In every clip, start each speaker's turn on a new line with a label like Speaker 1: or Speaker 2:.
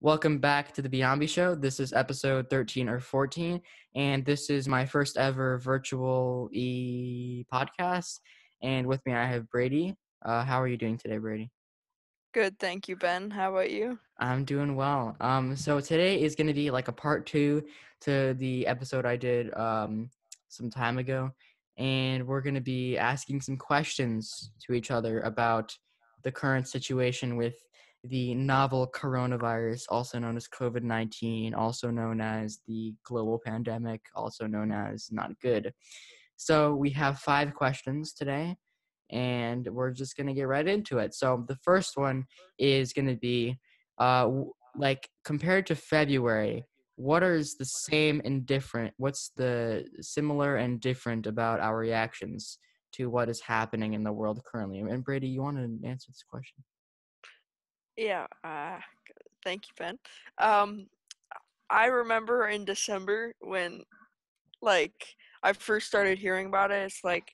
Speaker 1: Welcome back to the Beonby Show. This is episode 13 or 14, and this is my first ever virtual e podcast. And with me, I have Brady. Uh, how are you doing today, Brady?
Speaker 2: Good, thank you, Ben. How about you?
Speaker 1: I'm doing well. Um, so today is going to be like a part two to the episode I did um, some time ago, and we're going to be asking some questions to each other about the current situation with the novel coronavirus, also known as COVID 19, also known as the global pandemic, also known as not good. So we have five questions today, and we're just going to get right into it. So the first one is going to be uh, like compared to February, what is the same and different? What's the similar and different about our reactions to what is happening in the world currently? And Brady, you want to answer this question?
Speaker 2: Yeah, uh, thank you, Ben. Um, I remember in December when, like, I first started hearing about it. It's like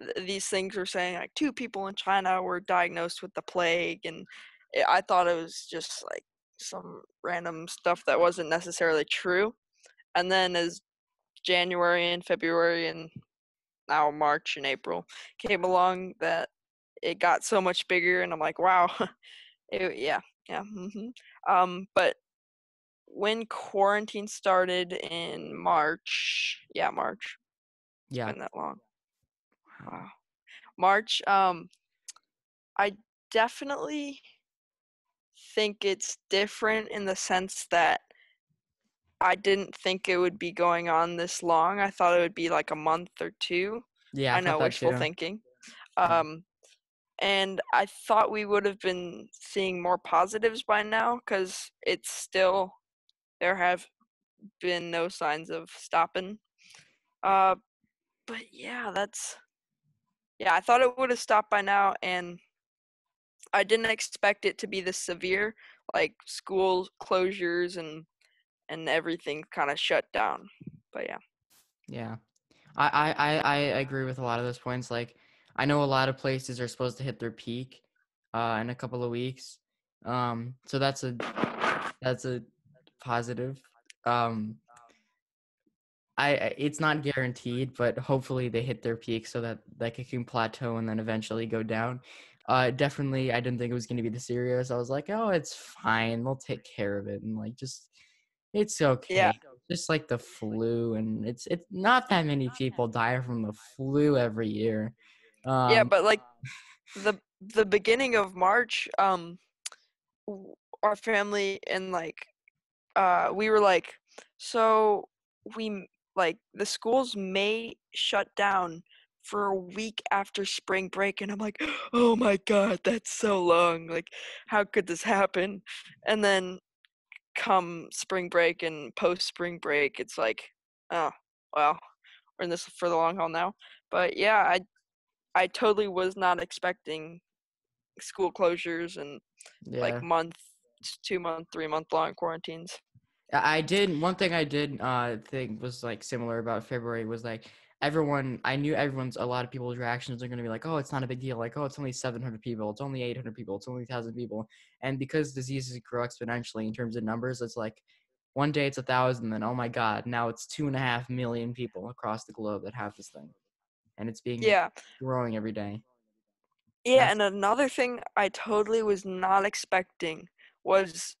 Speaker 2: th- these things were saying like two people in China were diagnosed with the plague, and it, I thought it was just like some random stuff that wasn't necessarily true. And then as January and February and now March and April came along, that it got so much bigger, and I'm like, wow. It, yeah, yeah. hmm Um, but when quarantine started in March, yeah, March.
Speaker 1: Yeah.
Speaker 2: Been that long. Wow. March. Um, I definitely think it's different in the sense that I didn't think it would be going on this long. I thought it would be like a month or two.
Speaker 1: Yeah,
Speaker 2: I,
Speaker 1: I
Speaker 2: know wishful thinking.
Speaker 1: Yeah.
Speaker 2: Um, and I thought we would have been seeing more positives by now because it's still there have been no signs of stopping. Uh, but yeah, that's yeah. I thought it would have stopped by now, and I didn't expect it to be this severe, like school closures and and everything kind of shut down. But yeah,
Speaker 1: Yeah. I, I, I, I agree with a lot of those points. Like, I know a lot of places are supposed to hit their peak uh, in a couple of weeks. Um, so that's a that's a positive. Um, I it's not guaranteed, but hopefully they hit their peak so that like it can plateau and then eventually go down. Uh, definitely, I didn't think it was going to be this serious. I was like, oh, it's fine. They'll take care of it, and like just it's okay.
Speaker 2: yeah,
Speaker 1: Just like the flu, and it's it's not that many people die from the flu every year.
Speaker 2: Yeah.
Speaker 1: Um,
Speaker 2: But like the the beginning of March, um, our family and like uh we were like so we like the schools may shut down for a week after spring break and i'm like oh my god that's so long like how could this happen and then come spring break and post spring break it's like oh well we're in this for the long haul now but yeah i i totally was not expecting school closures and
Speaker 1: yeah.
Speaker 2: like month two month three month long quarantines
Speaker 1: I did one thing I did uh think was like similar about February was like everyone I knew everyone's a lot of people's reactions are gonna be like, oh, it's not a big deal, like, oh, it's only seven hundred people, it's only eight hundred people, it's only thousand people. And because diseases grow exponentially in terms of numbers, it's like one day it's a thousand, then oh my god, now it's two and a half million people across the globe that have this thing. And it's being
Speaker 2: yeah
Speaker 1: growing every day.
Speaker 2: Yeah,
Speaker 1: That's
Speaker 2: and another thing I totally was not expecting was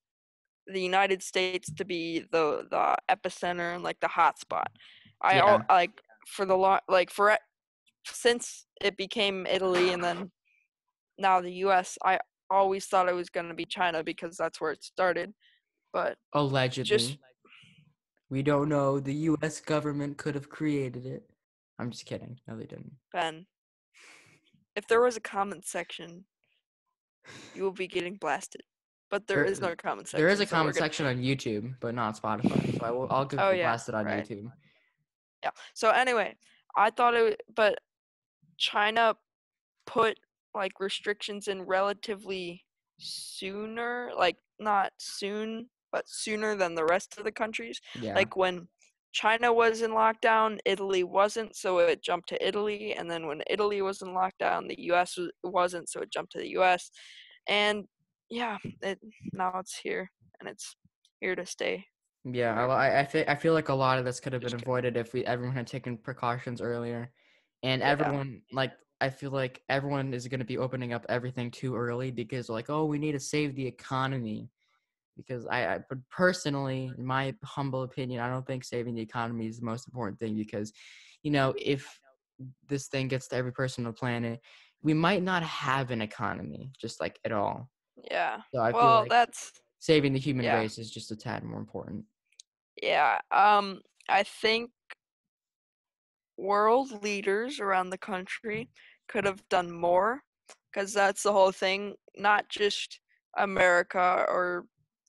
Speaker 2: the United States to be the the epicenter and like the hotspot. I
Speaker 1: yeah.
Speaker 2: like for the long like for since it became Italy and then now the U.S. I always thought it was gonna be China because that's where it started. But
Speaker 1: Allegedly. we don't know. The US government could have created it. I'm just kidding. No, they didn't.
Speaker 2: Ben, if there was a comment section, you will be getting blasted. But there
Speaker 1: There-
Speaker 2: is no comment section.
Speaker 1: There is a
Speaker 2: so
Speaker 1: comment
Speaker 2: gonna-
Speaker 1: section on YouTube, but not Spotify. So I will. I'll get
Speaker 2: Oh, yeah,
Speaker 1: blasted on
Speaker 2: right.
Speaker 1: YouTube.
Speaker 2: Yeah. So anyway, I thought it, but China put like restrictions in relatively sooner, like not soon, but sooner than the rest of the countries.
Speaker 1: Yeah.
Speaker 2: Like when China was in lockdown, Italy wasn't, so it jumped to Italy, and then when Italy was in lockdown, the U.S. was, wasn't, so it jumped to the U.S. And yeah, it now it's here, and it's here to stay.
Speaker 1: Yeah, I, I, I feel I feel like a lot of this could have been avoided if we everyone had taken precautions earlier, and
Speaker 2: Yeah.
Speaker 1: everyone like I feel like everyone is going to be opening up everything too early because like oh we need to save the economy, because I, I but personally in my humble opinion I don't think saving the economy is the most important thing because, you know if this thing gets to every person on the planet, we might not have an economy just like at all.
Speaker 2: Yeah.
Speaker 1: So I feel
Speaker 2: Well,
Speaker 1: like
Speaker 2: that's
Speaker 1: saving the human
Speaker 2: yeah.
Speaker 1: race is just a tad more important.
Speaker 2: yeah. Um, I think world leaders around the country could have done more because that's the whole thing. Not just America or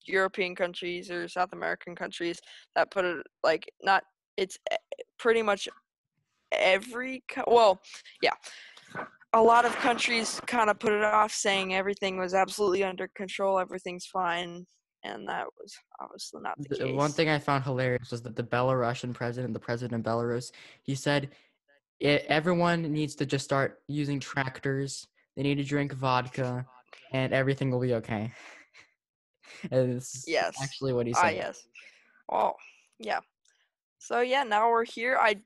Speaker 2: European countries or South American countries that put it like not. It's pretty much every well, yeah. A lot of countries kind of put it off, saying everything was absolutely under control, everything's fine, and that was obviously not the
Speaker 1: The
Speaker 2: case.
Speaker 1: one thing I found hilarious was that the Belarusian president, the president of Belarus, he said it, everyone needs to just start using tractors. They need to drink vodka, and everything will be okay. It's
Speaker 2: Yes.
Speaker 1: actually what he
Speaker 2: Ah,
Speaker 1: said.
Speaker 2: yes. Oh, yeah. So yeah, now we're here. I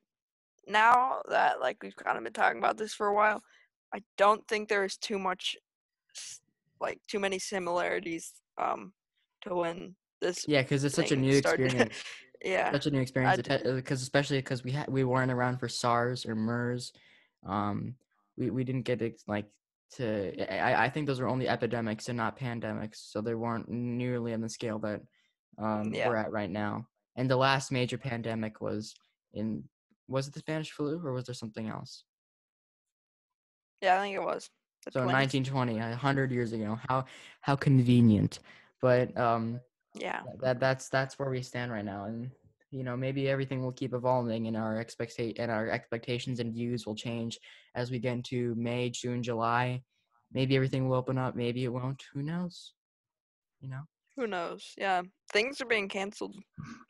Speaker 2: now that like we've kind of been talking about this for a while, I don't think there is too much, like too many similarities um to when this
Speaker 1: Yeah, because it's such a new
Speaker 2: started.
Speaker 1: experience.
Speaker 2: yeah.
Speaker 1: Such a new experience. Because especially because we ha- we weren't around for SARS or MERS. Um, we we didn't get ex- like to. I I think those were only epidemics and not pandemics, so they weren't nearly on the scale that um
Speaker 2: Yeah.
Speaker 1: we're at right now. And the last major pandemic was in was it the Spanish flu or was there something else?
Speaker 2: Yeah, I think it was. The
Speaker 1: So
Speaker 2: 20s.
Speaker 1: 1920, a hundred years ago. How how convenient. But um,
Speaker 2: Yeah.
Speaker 1: That that's that's where we stand right now and you know maybe everything will keep evolving and our expecta- and our expectations and views will change as we get into may june july. Maybe everything will open up maybe it won't. Who knows? You know?
Speaker 2: Who knows? Yeah. Things are being canceled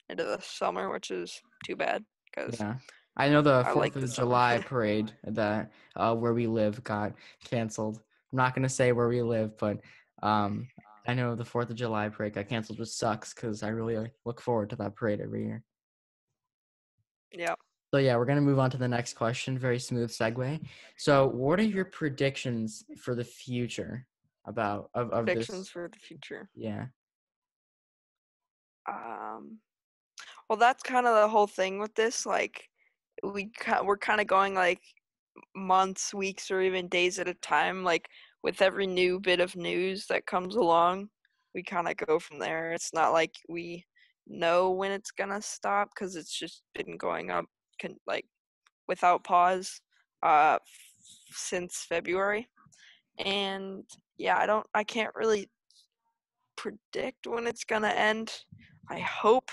Speaker 2: into the summer, which is too bad because
Speaker 1: yeah. I know the fourth
Speaker 2: like
Speaker 1: of july parade that uh where we live got canceled. I'm not going to say where we live but um i know the fourth of july parade got canceled which sucks because i really look forward to that parade every year
Speaker 2: yeah.
Speaker 1: So yeah, we're gonna move on to the next question. Very smooth segue. So, what are your predictions for the future about of, of
Speaker 2: Predictions
Speaker 1: this?
Speaker 2: for the future.
Speaker 1: Yeah,
Speaker 2: Um, well, that's kind of the whole thing with this. Like, we we're kind of going like months, weeks, or even days at a time. Like with every new bit of news that comes along, we kind of go from there. It's not like we know when it's gonna stop because it's just been going up, con- like without pause, uh, f- since February. And yeah, I don't, I can't really predict when it's gonna end. I hope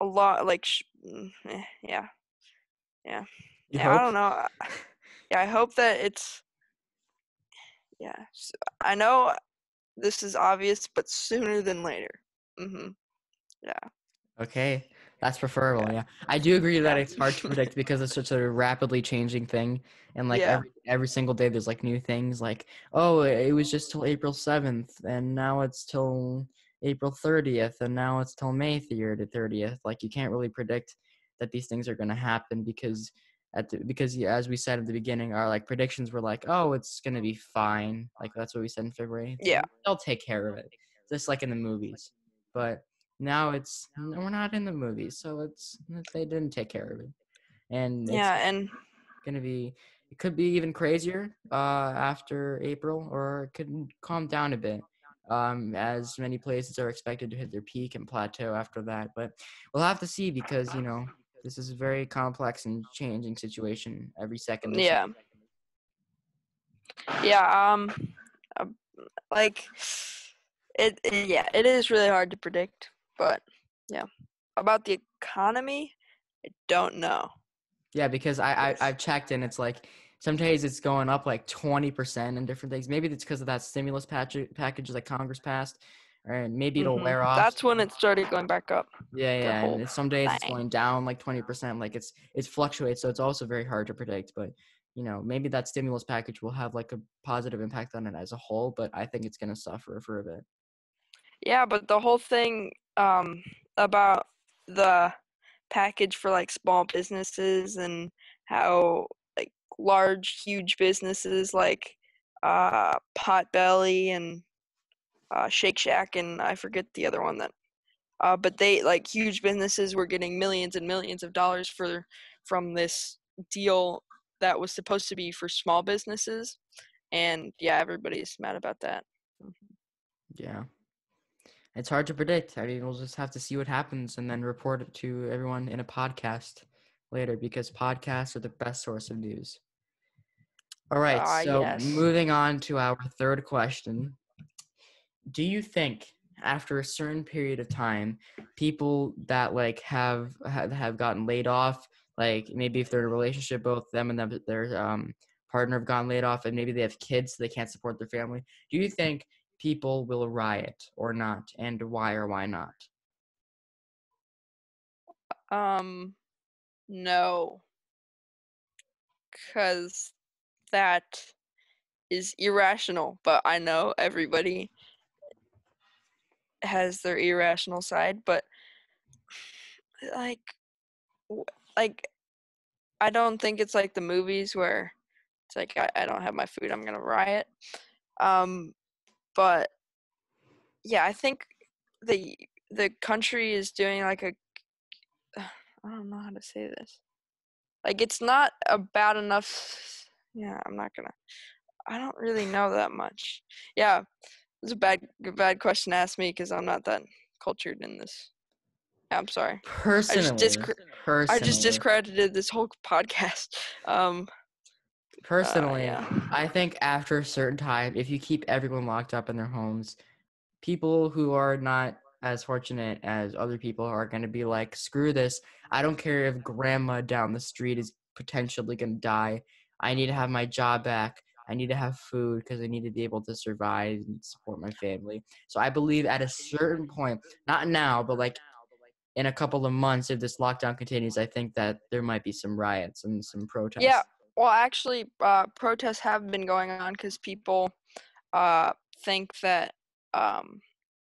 Speaker 2: a lot like sh- mm, eh, yeah
Speaker 1: you
Speaker 2: yeah i don't know yeah i hope that it's yeah I know this is obvious but sooner than later hmm Yeah.
Speaker 1: Okay, that's preferable.
Speaker 2: Yeah.
Speaker 1: Yeah, I do agree that
Speaker 2: Yeah.
Speaker 1: it's hard to predict because it's such a rapidly changing thing, and like
Speaker 2: Yeah.
Speaker 1: every every single day there's like new things. Like, oh, it was just till April seventh, and now it's till April thirtieth, and now it's till May thirtieth. Like, you can't really predict that these things are going to happen because at the, because yeah, as we said at the beginning, our like predictions were like, oh, it's going to be fine. Like that's what we said in February.
Speaker 2: Yeah.
Speaker 1: they'll take care of it, just like in the movies. But now it's we're not in the movies, so it's they didn't take care of it, and it's
Speaker 2: yeah and
Speaker 1: gonna be it could be even crazier uh, after April, or it could calm down a bit. Um, as many places are expected to hit their peak and plateau after that, but we'll have to see because you know this is a very complex and changing situation every second.
Speaker 2: yeah yeah um uh, like it, it yeah it is really hard to predict but yeah about the economy i don't know
Speaker 1: Yeah, because I, I I've checked and it's like some days it's going up like twenty percent in different things. Maybe it's because of that stimulus package package that Congress passed, or maybe it'll
Speaker 2: Mhm.
Speaker 1: wear off.
Speaker 2: that's when it started going back up
Speaker 1: yeah, yeah. And some days it's going down like twenty percent. Like it's it's fluctuates, so it's also very hard to predict. But you know, maybe that stimulus package will have like a positive impact on it as a whole. But I think it's gonna suffer for a bit.
Speaker 2: Yeah, but the whole thing um, about the package for like small businesses and how like large, huge businesses like uh, Potbelly and uh, Shake Shack and I forget the other one that. Uh, but they like huge businesses were getting millions and millions of dollars for from this deal that was supposed to be for small businesses, and yeah, everybody's mad about that.
Speaker 1: Yeah. It's hard to predict. I mean, we'll just have to see what happens and then report it to everyone in a podcast later because podcasts are the best source of news. All right.
Speaker 2: Ah,
Speaker 1: so
Speaker 2: yes.
Speaker 1: moving on to our third question. Do you think after a certain period of time, people that like have have, have gotten laid off, like maybe if they're in a relationship, both them and them, their um, partner have gotten laid off, and maybe they have kids, so they can't support their family. Do you think people will riot or not, and why or why not?
Speaker 2: Um, no, because that is irrational. But I know everybody has their irrational side. But like, like, I don't think it's like the movies where it's like I, I don't have my food, I'm gonna riot. Um, but yeah, I think the the country is doing like a I don't know how to say this. Like it's not a bad enough. Yeah, I'm not gonna. I don't really know that much. Yeah, it's a bad bad question to ask me because I'm not that cultured in this. Yeah, I'm sorry.
Speaker 1: Personally,
Speaker 2: discre-
Speaker 1: personally,
Speaker 2: I just discredited this whole podcast. Um, Oh,
Speaker 1: personally,
Speaker 2: yeah.
Speaker 1: I think after a certain time, if you keep everyone locked up in their homes, people who are not as fortunate as other people are going to be like, screw this. I don't care if grandma down the street is potentially going to die. I need to have my job back. I need to have food because I need to be able to survive and support my family. So I believe at a certain point, not now, but like in a couple of months, if this lockdown continues, I think that there might be some riots and some protests.
Speaker 2: Yeah, well, actually, uh, protests have been going on because people uh, think that um,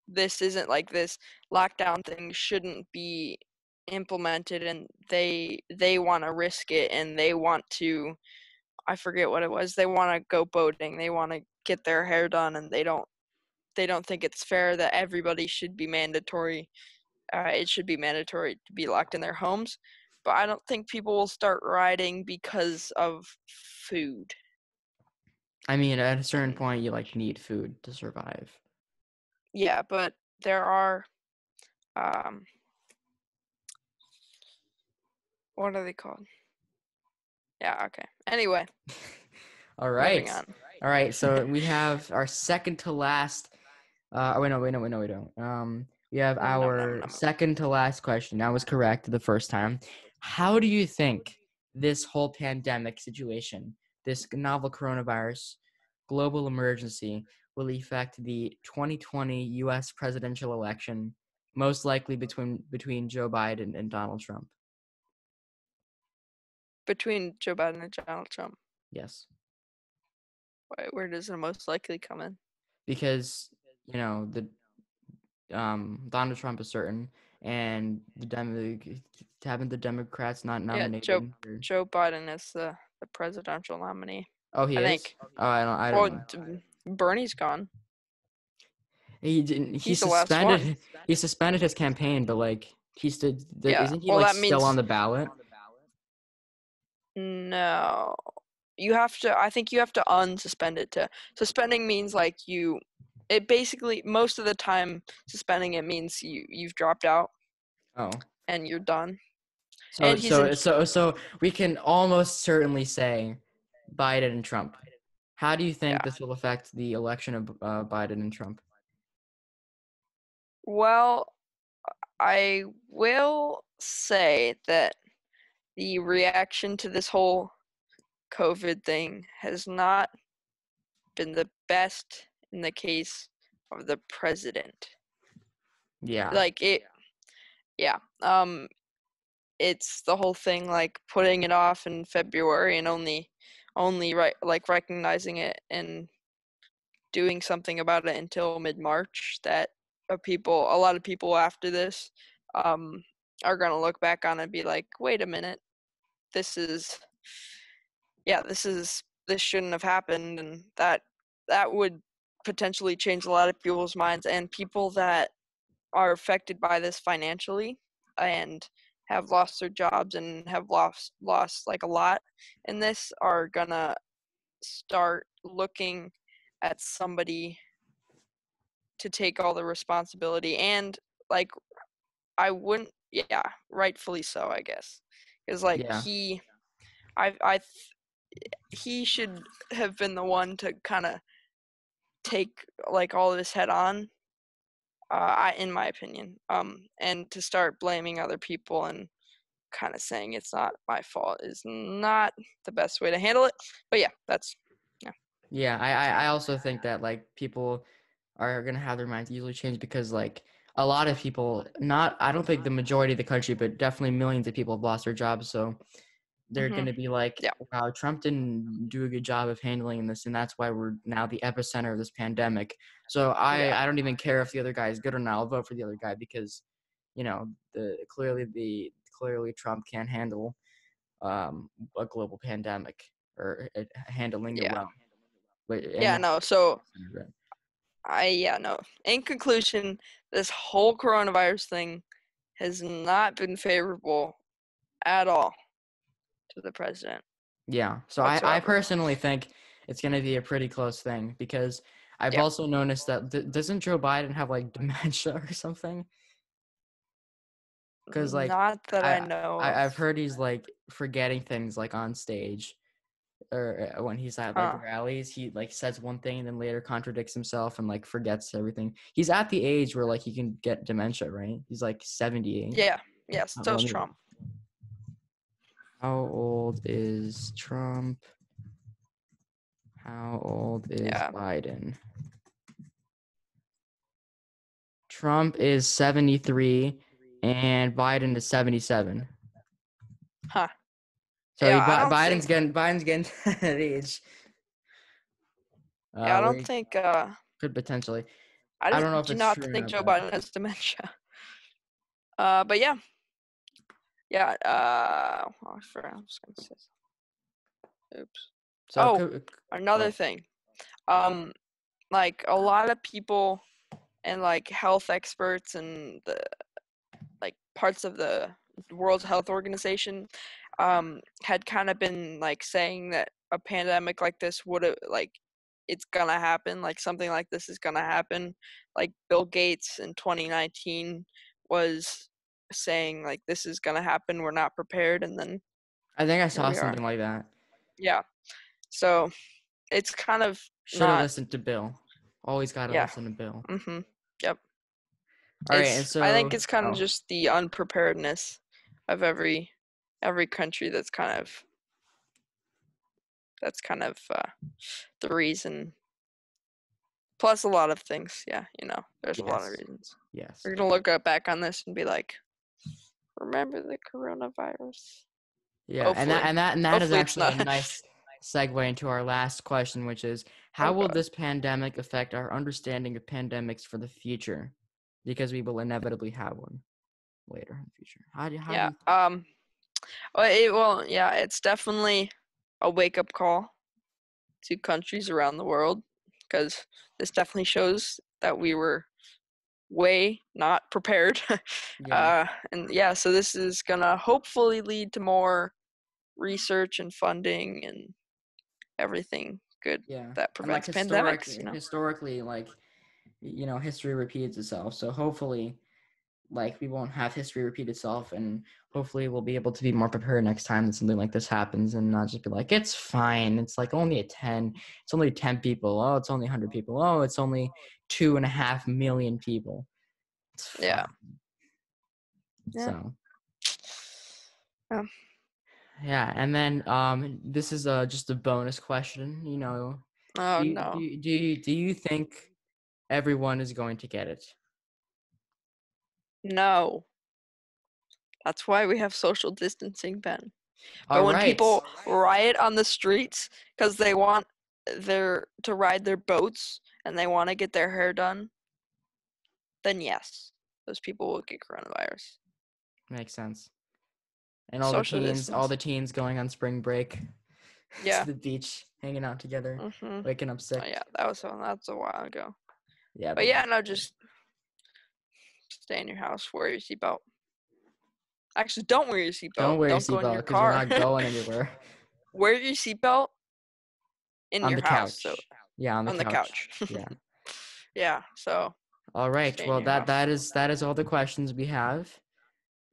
Speaker 2: this isn't like this lockdown thing shouldn't be implemented, and they they want to risk it, and they want to. I forget what it was. They want to go boating. They want to get their hair done, and they don't. They don't think it's fair that everybody should be mandatory. Uh, it should be mandatory to be locked in their homes but I don't think people will start riding because of food.
Speaker 1: I mean, at a certain point, you like need food to survive.
Speaker 2: Yeah, but there are um what are they called? Yeah, okay. Anyway,
Speaker 1: All right. All right. So we have our second to last. Uh, oh, wait, no, wait, no, wait, no, we don't. Um, we have
Speaker 2: No, no, no,
Speaker 1: our
Speaker 2: no.
Speaker 1: second to last question. That was correct the first time. How do you think this whole pandemic situation, this novel coronavirus global emergency, will affect the 2020 U.S. presidential election, most likely between between Joe Biden and Donald Trump?
Speaker 2: Between Joe Biden and Donald Trump.
Speaker 1: Yes,
Speaker 2: Where does it most likely come in?
Speaker 1: because you know the um Donald Trump is certain, and the Dem- haven't the Democrats not
Speaker 2: Yeah,
Speaker 1: nominated?
Speaker 2: Joe-
Speaker 1: or-
Speaker 2: Joe Biden is the, the presidential nominee.
Speaker 1: oh, he
Speaker 2: I
Speaker 1: is.
Speaker 2: think.
Speaker 1: Oh, I don't. I don't.
Speaker 2: Well,
Speaker 1: know.
Speaker 2: Bernie's gone.
Speaker 1: He didn't. He
Speaker 2: he's the last one.
Speaker 1: suspended. He suspended his campaign, but like he stood. The,
Speaker 2: Yeah,
Speaker 1: Isn't he
Speaker 2: well,
Speaker 1: like still on
Speaker 2: means-
Speaker 1: the ballot?
Speaker 2: No. You have to I think you have to unsuspend it to suspending means like you it basically most of the time suspending it means you you've dropped out
Speaker 1: Oh.
Speaker 2: and you're done.
Speaker 1: So so so so we can almost certainly say Biden and Trump. How do you think
Speaker 2: Yeah.
Speaker 1: this will affect the election of uh, Biden and Trump?
Speaker 2: Well, I will say that the reaction to this whole COVID thing has not been the best in the case of the president.
Speaker 1: Yeah.
Speaker 2: like it yeah um it's the whole thing like putting it off in february and only only right like recognizing it and doing something about it until mid-march that of people, a lot of people after this, um, are gonna look back on it and be like, wait a minute, this is, yeah, this is this shouldn't have happened, and that that would potentially change a lot of people's minds and people that are affected by this financially and have lost their jobs and have lost lost like a lot in this are gonna start looking at somebody to take all the responsibility and like I wouldn't yeah rightfully so I guess because like
Speaker 1: Yeah.
Speaker 2: he I I th- he should have been the one to kind of take like all this head on uh I, in my opinion um and to start blaming other people and kind of saying it's not my fault is not the best way to handle it but yeah that's
Speaker 1: Yeah, I, I I also think that like people are gonna have their minds easily changed because like a lot of people, not I don't think the majority of the country, but definitely millions of people have lost their jobs. So they're
Speaker 2: Mhm.
Speaker 1: gonna be like,
Speaker 2: Yeah.
Speaker 1: wow, Trump didn't do a good job of handling this, and that's why we're now the epicenter of this pandemic. So I
Speaker 2: Yeah.
Speaker 1: I don't even care if the other guy is good or not. I'll vote for the other guy because, you know, the clearly the clearly Trump can't handle um a global pandemic or uh, handling it
Speaker 2: Yeah.
Speaker 1: well. But
Speaker 2: yeah no so. I yeah no. In conclusion, this whole coronavirus thing has not been favorable at all to the president.
Speaker 1: Yeah. So I, I personally think it's going to be a pretty close thing because I've
Speaker 2: Yeah.
Speaker 1: also noticed that d- doesn't Joe Biden have like dementia or something? Because like,
Speaker 2: not that I,
Speaker 1: I-
Speaker 2: know.
Speaker 1: I, I've heard he's like forgetting things like on stage or uh, when he's at like
Speaker 2: Huh.
Speaker 1: rallies, he like says one thing and then later contradicts himself and like forgets everything. He's at the age where like he can get dementia, right? He's like 78.
Speaker 2: Yeah. Yes.
Speaker 1: Uh,
Speaker 2: So
Speaker 1: let
Speaker 2: is
Speaker 1: me-
Speaker 2: Trump.
Speaker 1: How old is Trump? How old is
Speaker 2: Yeah.
Speaker 1: Biden? Trump is 73 and Biden is 77.
Speaker 2: Huh.
Speaker 1: So
Speaker 2: Yeah,
Speaker 1: he-
Speaker 2: I
Speaker 1: Biden's
Speaker 2: think-
Speaker 1: getting Biden's getting that age.
Speaker 2: Yeah, I
Speaker 1: Uh,
Speaker 2: don't think. Uh,
Speaker 1: could potentially.
Speaker 2: I,
Speaker 1: don't
Speaker 2: don't
Speaker 1: know if
Speaker 2: do
Speaker 1: it's
Speaker 2: not think Joe Biden has dementia. Uh, but yeah, yeah. Uh, oh, I forgot. I was gonna say. Oops.
Speaker 1: So
Speaker 2: Oh.
Speaker 1: could-
Speaker 2: Another
Speaker 1: Oh.
Speaker 2: thing, um, like a lot of people and like health experts and the like parts of the World Health Organization um had kind of been like saying that a pandemic like this would have like it's gonna happen like something like this is gonna happen like Bill Gates in 2019 was saying like this is gonna happen we're not prepared and then
Speaker 1: I think I saw
Speaker 2: we are.
Speaker 1: something like that.
Speaker 2: yeah so it's kind of
Speaker 1: Should have listened to Bill. Always got to
Speaker 2: Yeah.
Speaker 1: listen to Bill.
Speaker 2: hmm Yep.
Speaker 1: All right, so
Speaker 2: I think it's kind of
Speaker 1: oh,
Speaker 2: just the unpreparedness of every every country that's kind of that's kind of uh, the reason. Plus a lot of things, yeah, you know, there's a lot of reasons.
Speaker 1: yes.
Speaker 2: We're gonna look up back on this and be like, remember the coronavirus?
Speaker 1: Yeah, and that and that and that is
Speaker 2: Hopefully
Speaker 1: actually a nice segue into our last question, which is how
Speaker 2: Oh,
Speaker 1: will
Speaker 2: God.
Speaker 1: this pandemic affect our understanding of pandemics for the future? Because we will inevitably have one later in the future. How do you, how
Speaker 2: yeah.
Speaker 1: do you,
Speaker 2: Um. Well, it, well, yeah, it's definitely a wake up call to countries around the world because this definitely shows that we were way not prepared.
Speaker 1: yeah,
Speaker 2: uh, and yeah, so this is gonna hopefully lead to more research and funding and everything good
Speaker 1: yeah.
Speaker 2: that
Speaker 1: And like
Speaker 2: prevents
Speaker 1: historic,
Speaker 2: pandemics. You know.
Speaker 1: historically, like you know, history repeats itself. So hopefully, like we won't have history repeat itself, and hopefully we'll be able to be more prepared next time that something like this happens, and not just be like, it's fine. It's like only a ten. It's only ten people. Oh, it's only hundred people. Oh, it's only two and a half million people.
Speaker 2: Yeah. Yeah.
Speaker 1: So.
Speaker 2: Yeah.
Speaker 1: Yeah, and then um, this is uh just a bonus question. You know,
Speaker 2: Oh
Speaker 1: do you,
Speaker 2: no.
Speaker 1: do you, do you do you think everyone is going to get it?
Speaker 2: No. That's why we have social distancing, Ben. But
Speaker 1: All
Speaker 2: when
Speaker 1: right.
Speaker 2: people riot on the streets because they want their to ride their boats and they want to get their hair done, then yes, those people will get coronavirus.
Speaker 1: Makes sense. And all
Speaker 2: Social
Speaker 1: the teens, all the teens going on spring break
Speaker 2: Yeah.
Speaker 1: to the beach, hanging out together,
Speaker 2: hmm
Speaker 1: waking up sick.
Speaker 2: Oh, yeah, that was a, that's a while ago.
Speaker 1: yeah.
Speaker 2: But yeah, no, just stay in your house. Wear your seatbelt. Actually, don't wear your seatbelt.
Speaker 1: don't wear your
Speaker 2: go in
Speaker 1: seatbelt because you're not going anywhere.
Speaker 2: wear your seatbelt in
Speaker 1: on
Speaker 2: your
Speaker 1: the
Speaker 2: house.
Speaker 1: couch.
Speaker 2: So
Speaker 1: yeah, on the
Speaker 2: on the
Speaker 1: couch.
Speaker 2: couch.
Speaker 1: yeah.
Speaker 2: yeah. So
Speaker 1: All right. Well, that
Speaker 2: house.
Speaker 1: that is that is all the questions we have.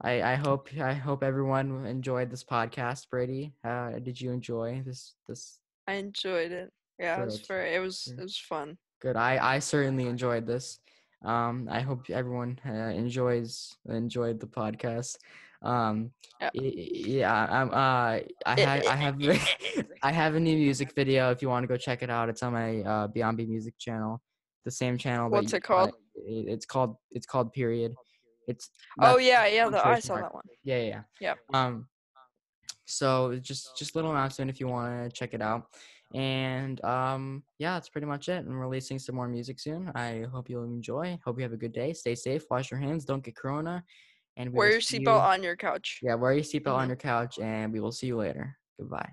Speaker 1: I I hope I hope everyone enjoyed this podcast. Brady, uh, did you enjoy this this?
Speaker 2: I enjoyed it. Yeah, it was very. It was it was fun.
Speaker 1: Good. I I certainly enjoyed this. Um, I hope everyone uh, enjoys enjoyed the podcast. Um,
Speaker 2: Yeah.
Speaker 1: y- y- yeah. I'm. Uh, I ha- I have I have a new music video. If you want to go check it out, it's on my uh, Beonby Music channel, the same channel.
Speaker 2: What's
Speaker 1: you
Speaker 2: it called?
Speaker 1: It- It's called it's called Period. It's
Speaker 2: Oh yeah, yeah. The, I saw
Speaker 1: mark.
Speaker 2: that one.
Speaker 1: Yeah, yeah, yeah.
Speaker 2: Yep.
Speaker 1: Um, so just just little announcement if you want to check it out, and um, yeah, that's pretty much it. I'm releasing some more music soon. I hope you'll enjoy. Hope you have a good day. Stay safe. Wash your hands. Don't get corona. And
Speaker 2: Wear your seatbelt
Speaker 1: you-
Speaker 2: on your couch.
Speaker 1: Yeah, wear your seatbelt on
Speaker 2: Mhm.
Speaker 1: your couch, and we will see you later. Goodbye.